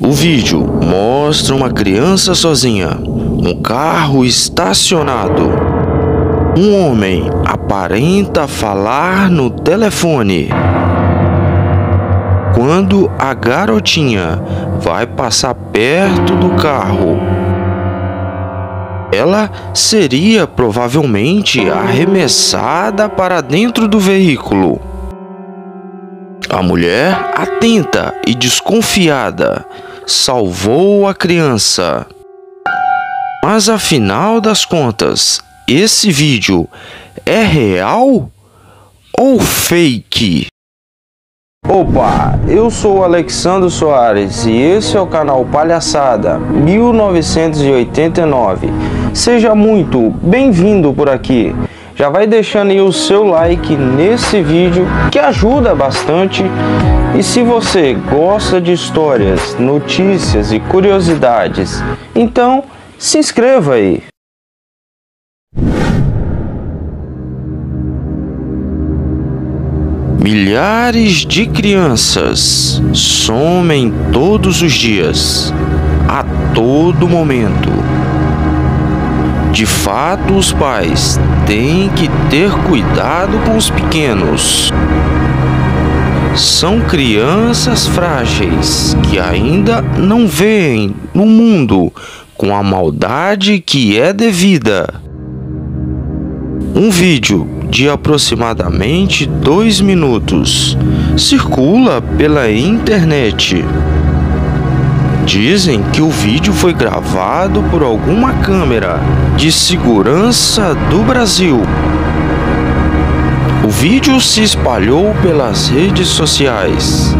O vídeo mostra uma criança sozinha, um carro estacionado. Um homem aparenta falar no telefone. Quando a garotinha vai passar perto do carro, ela seria provavelmente arremessada para dentro do veículo. A mulher, atenta e desconfiada, salvou a criança. Mas afinal das contas, esse vídeo é real ou fake? Opa, eu sou Alexandre Soares e esse é o canal Palhaçada 1989. Seja muito bem-vindo por aqui. Já vai deixando aí o seu like nesse vídeo que ajuda bastante. E se você gosta de histórias, notícias e curiosidades, então se inscreva aí. Milhares de crianças somem todos os dias, a todo momento. De fato, os pais têm que ter cuidado com os pequenos. São crianças frágeis que ainda não veem no mundo com a maldade que é devida. Um vídeo de aproximadamente dois minutos circula pela internet. Dizem que o vídeo foi gravado por alguma câmera de segurança do Brasil. O vídeo se espalhou pelas redes sociais.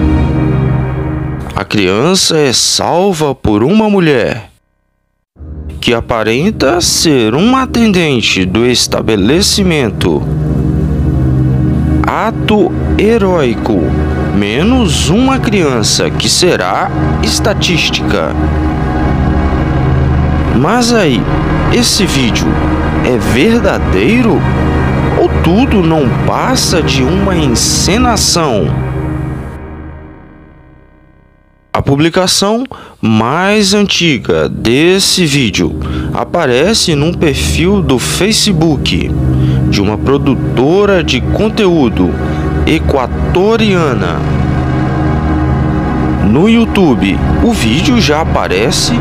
A criança é salva por uma mulher que aparenta ser um atendente do estabelecimento. Ato heróico menos uma criança que será estatística. Mas aí, esse vídeo é verdadeiro ou tudo não passa de uma encenação? A publicação mais antiga desse vídeo aparece num perfil do Facebook de uma produtora de conteúdo equatoriana. No YouTube, o vídeo já aparece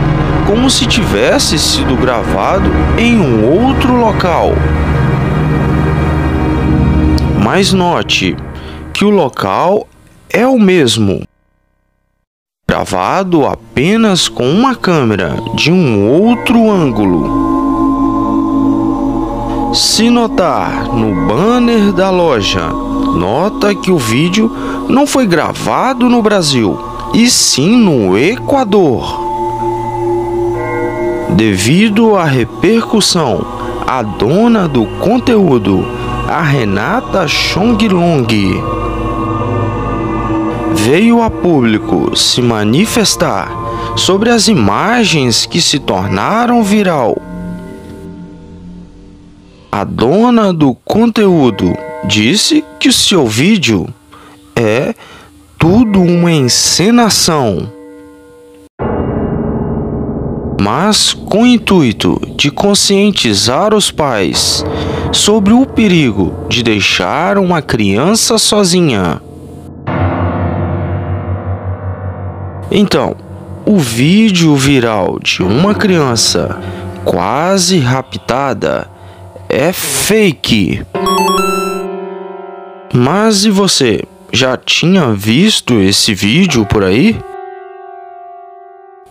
como se tivesse sido gravado em um outro local. Mas note que o local é o mesmo. Gravado apenas com uma câmera de um outro ângulo. Se notar no banner da loja Nota que o vídeo não foi gravado no Brasil, e sim no Equador. Devido à repercussão, a dona do conteúdo, a Renata Chonglong, veio a público se manifestar sobre as imagens que se tornaram viral. A dona do conteúdo disse que o seu vídeo é tudo uma encenação. Mas com o intuito de conscientizar os pais sobre o perigo de deixar uma criança sozinha. Então, o vídeo viral de uma criança quase raptada é fake. Mas e você? Já tinha visto esse vídeo por aí?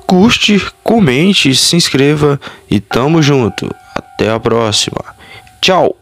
Curte, comente, se inscreva e tamo junto. Até a próxima. Tchau!